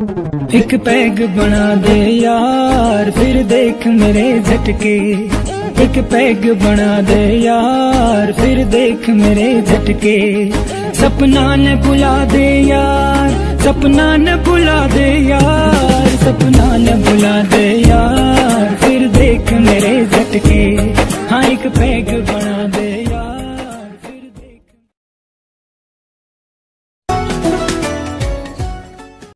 एक पैग बना दे यार, फिर देख मेरे झटके। एक पैग बना दे यार, फिर देख मेरे झटके। सपना न बुला दे यार, सपना न बुला दे यार, सपना न बुला दे यार, फिर देख मेरे झटके। हाँ एक पैग बना दे